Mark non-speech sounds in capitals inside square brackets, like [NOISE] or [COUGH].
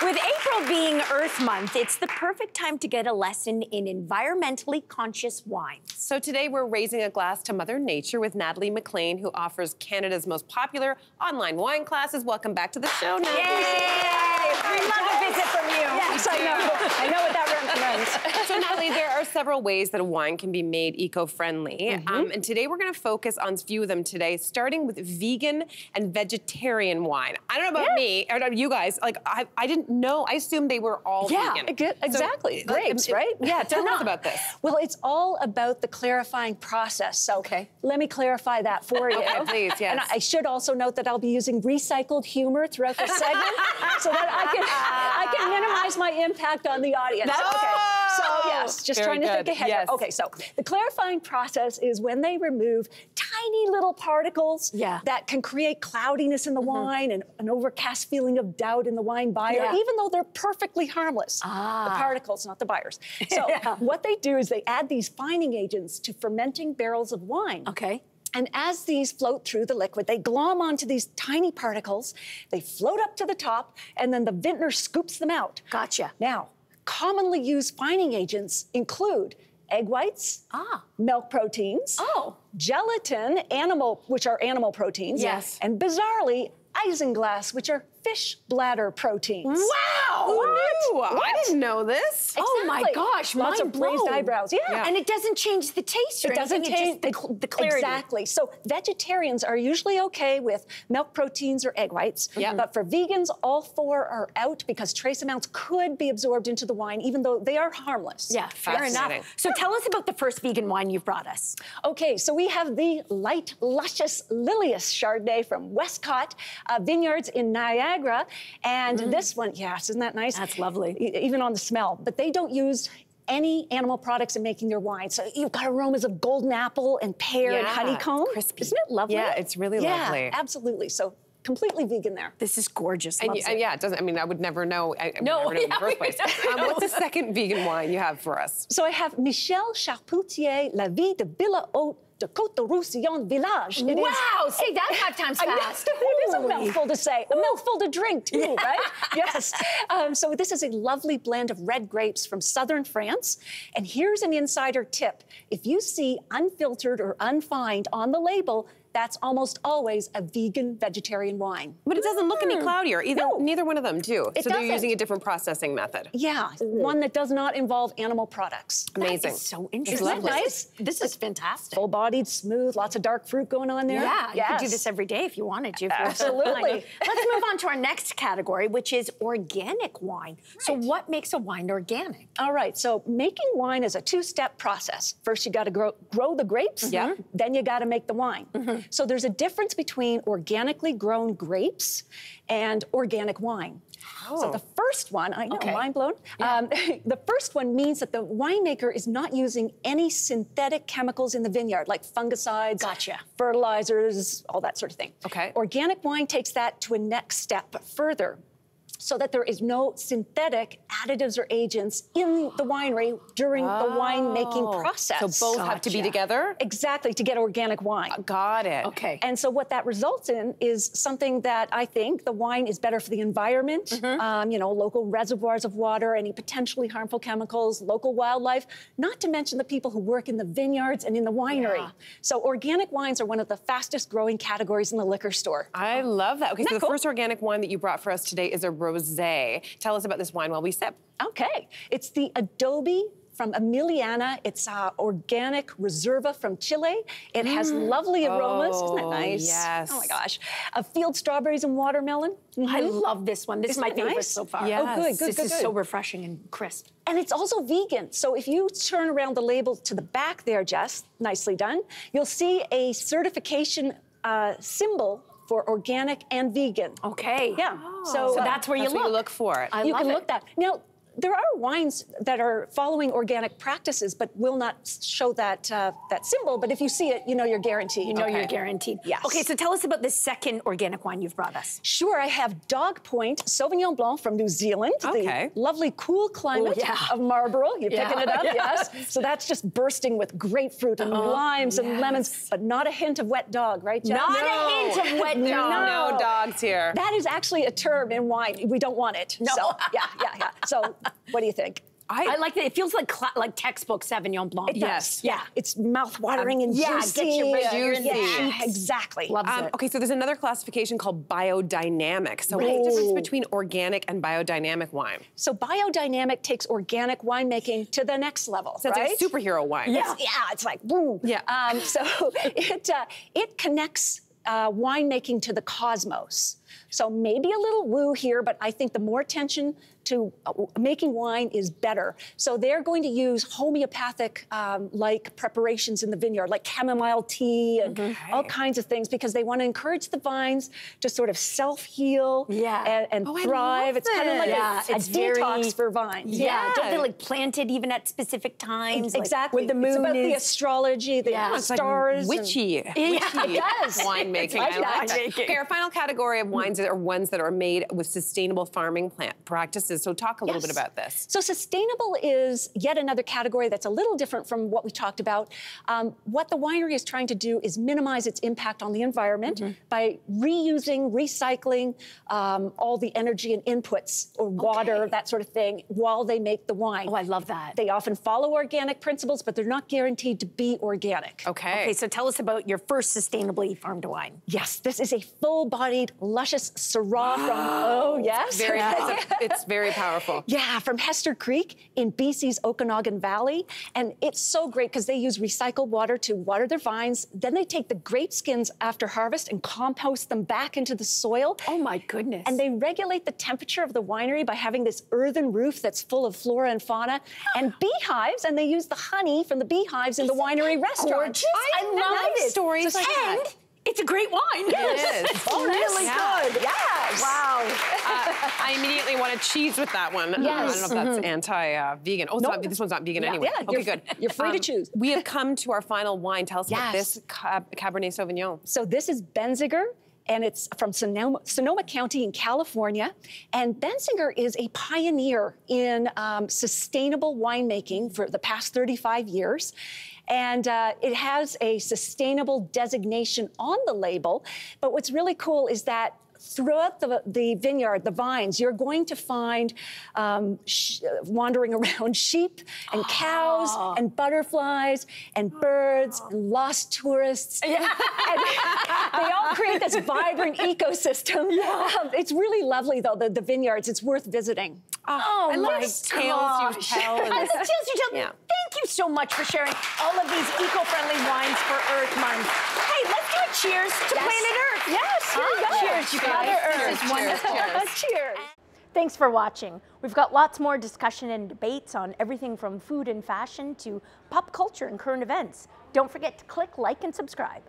With April being Earth Month, it's the perfect time to get a lesson in environmentally conscious wines. So today we're raising a glass to Mother Nature with Natalie MacLean, who offers Canada's most popular online wine classes. Welcome back to the show, Natalie. Yay! We love a visit from you. Yes, I know. I know what that represents. So Natalie, there are several ways that a wine can be made eco-friendly. Mm-hmm. Um, and today we're gonna focus on a few of them today, starting with vegan and vegetarian wine. I don't know about Yeah. me, or you guys, like I, I didn't know, I assumed they were all Yeah, vegan. So, exactly. like, Grapes, it- right? [LAUGHS] Yeah, tell us not. [LAUGHS] about this. Well, it's all about the clarifying process. So Okay. let me clarify that for you. Okay, please, yes. And I should also note that I'll be using recycled humor throughout the segment [LAUGHS] so that I can I can minimize my impact on the audience. That's- okay. So yes, just very trying to good. think ahead. Yes. Okay, so the clarifying process is when they remove tiny little particles Yeah. that can create cloudiness in the wine and an overcast feeling of doubt in the wine buyer, Yeah. even though they're perfectly harmless. Ah. The particles, not the buyers. [LAUGHS] So Yeah. what they do is they add these fining agents to fermenting barrels of wine. Okay. And as these float through the liquid, they glom onto these tiny particles, they float up to the top, and then the vintner scoops them out. Gotcha. Now, commonly used fining agents include egg whites, Ah. milk proteins, Oh. gelatin, animal, which are animal proteins, Yes. and bizarrely, isinglass, which are fish bladder proteins. Wow! Who knew? I didn't know this. Oh my gosh, Lots mind of raised eyebrows. Yeah. Yeah. And it doesn't change the taste or It doesn't anything, change it's just the, cl- the clarity. Exactly. So vegetarians are usually okay with milk proteins or egg whites. Yeah. But for vegans, all four are out because trace amounts could be absorbed into the wine, even though they are harmless. Yeah, fair enough. So tell us about the first vegan wine you've brought us. Okay, so we have the light, luscious Lillias Chardonnay from Westcott uh, Vineyards in Niagara. And this one, yes, isn't that nice? Mm. That's lovely. E- even on the smell. But they don't use any animal products in making their wine. So you've got aromas of golden apple and pear and honeycomb. crispy. Isn't it lovely? Yeah, it's really yeah, lovely. absolutely. So completely vegan there. This is gorgeous. And, Loves y- it. yeah, it doesn't. I mean, I would never know. I, I would No, never know [LAUGHS] in the yeah, first place. never Um, what's the second vegan wine you have for us? So I have Michel Chapoutier, La Vie de Bila-Haut de Côte Roussillon Village. It is- Wow, say that five times [LAUGHS] fast. It is a mouthful to say, a mouthful to drink too, right? [LAUGHS] Yes. Um, so this is a lovely blend of red grapes from southern France. And here's an insider tip: if you see unfiltered or unfined on the label, that's almost always a vegan vegetarian wine. But it doesn't look any cloudier. Either, No. neither one of them do. It so they're using a different processing method. Yeah, one that does not involve animal products. Amazing. That is so interesting. Isn't that nice? This is fantastic. Full-bodied, smooth, lots of dark fruit going on there. Yeah, you could do this every day if you wanted to. if you were so Absolutely. Let's move on to our next category, which is organic wine. So, what makes a wine organic? All right, so making wine is a two-step process. First, you got to grow, grow the grapes. Yeah. Then you got to make the wine. Mm-hmm. So there's a difference between organically grown grapes and organic wine. Oh. So the first one, I know, Okay. mind blown. Um, [LAUGHS] the first one means that the winemaker is not using any synthetic chemicals in the vineyard, like fungicides, Gotcha. fertilizers, all that sort of thing. Okay. Organic wine takes that to a next step further so that there is no synthetic additives or agents in the winery during the winemaking Oh. process. So both have to be together? Exactly, to get organic wine. Got it. Okay. And so what that results in is something that I think the wine is better for the environment, Mm-hmm. um, you know, local reservoirs of water, any potentially harmful chemicals, local wildlife, not to mention the people who work in the vineyards and in the winery. Yeah. So organic wines are one of the fastest growing categories in the liquor store. I love that. Okay, so that the cool? first organic wine that you brought for us today is a rosé. Tell us about this wine while we sip. Okay, it's the Adobe from Emiliana. It's uh, organic Reserva from Chile. It has lovely aromas. Isn't that Oh, nice? yes. Oh my gosh. Uh, field strawberries and watermelon. I Mhm. love this one. This is Isn't my favorite nice? so far. Yes. Oh, good, good, This good, is good. so refreshing and crisp. And it's also vegan. So if you turn around the label to the back there, Jess, nicely done, you'll see a certification uh, symbol for organic and vegan. Okay. Yeah. Oh. So uh, that's where you That's look. you look for. I you love can it. look that. Now, there are wines that are following organic practices, but will not show that uh, that symbol. But if you see it, you know you're guaranteed. You know Okay. you're guaranteed. Yes. Okay, so tell us about the second organic wine you've brought us. Sure, I have Dog Point Sauvignon Blanc from New Zealand. Okay. The lovely, cool climate yeah. of Marlborough. You're Yeah, picking it up, [LAUGHS] yes. yes. So that's just bursting with grapefruit and limes and lemons, but not a hint of wet dog, right, Jess? Not No. a hint of wet [LAUGHS] There's dog. no dogs here. That is actually a term in wine. We don't want it. No. So, yeah, yeah, yeah. So, what do you think? I like that. It feels like cla- like textbook Sauvignon Blanc. It does. Yes. Yeah. It's mouth-watering and yeah, juicy. gets you right uh, in your yeah, exactly. Loves Um, it. okay, so there's another classification called biodynamic. So what's the difference between organic and biodynamic wine? So biodynamic takes organic winemaking to the next level, So it's right? like superhero wine. It's- yeah, it's like boom. Yeah. Um, so [LAUGHS] it uh, it connects uh, winemaking to the cosmos. So maybe a little woo here, but I think the more attention to uh, making wine is better. So they're going to use homeopathic um, like preparations in the vineyard, like chamomile tea and Mm-hmm. all kinds of things, because they want to encourage the vines to sort of self-heal Yeah. and, and Oh, thrive. love it's kind of like Yeah, a, a very- detox for vines. Yeah, don't they like planted even at specific times? like Exactly. when the moon it's about the is. astrology, the Yeah. It's like stars. and- Witchy. Yeah, witchy [LAUGHS] it does. winemaking. It's like I like that. that. Winemaking. Okay, our final category of wines are ones that are made with sustainable farming plant practices. So talk a little bit about this. So sustainable is yet another category that's a little different from what we talked about. Um, what the winery is trying to do is minimize its impact on the environment Mm-hmm. by reusing, recycling um, all the energy and inputs or water, Okay. that sort of thing, while they make the wine. Oh, I love that. They often follow organic principles, but they're not guaranteed to be organic. Okay. Okay, so tell us about your first sustainably farmed wine. Yes, this is a full-bodied, luscious Syrah from. [GASPS] Oh, yes. Very, it's, a- it's very powerful. [LAUGHS] Yeah, from Hester Creek in BC's Okanagan Valley. And it's so great because they use recycled water to water their vines. Then they take the grape skins after harvest and compost them back into the soil. Oh my goodness. And they regulate the temperature of the winery by having this earthen roof that's full of flora and fauna and [GASPS] beehives. And they use the honey from the beehives in the winery restaurant. gorgeous. I, love love it. stories like and that. It's a great wine. It [LAUGHS] is. It's really Yeah. good. Yes. Wow. Uh, I immediately want wanted cheese with that one. Yes. I don't know if that's anti-vegan. oh, it's No. not, this one's not vegan Yeah, anyway. yeah, okay, you're- good. you're free to choose. We have [LAUGHS] come to our final wine. Tell us about this Cab- Cabernet Sauvignon. So this is Benziger, and it's from Sonoma, Sonoma County in California. And Benziger is a pioneer in um, sustainable winemaking for the past 35 years. And uh, it has a sustainable designation on the label. But what's really cool is that throughout the, the vineyard, the vines, you're going to find um, sh- wandering [LAUGHS] around sheep and cows and butterflies and birds and lost tourists. [LAUGHS] And they all create this vibrant [LAUGHS] ecosystem. Um, it's really lovely, though, the, the vineyards. It's worth visiting. Oh I love my the tales you tell and The tales you tell. Yeah. Thank you so much for sharing all of these eco-friendly wines for Earth Month. Hey, let's do a cheers to Yes. planet Earth. Yes, here we go. Cheers, you guys. Mother This Earth. is wonderful. Cheers. [LAUGHS] Cheers. Thanks for watching. We've got lots more discussion and debates on everything from food and fashion to pop culture and current events. Don't forget to click like and subscribe.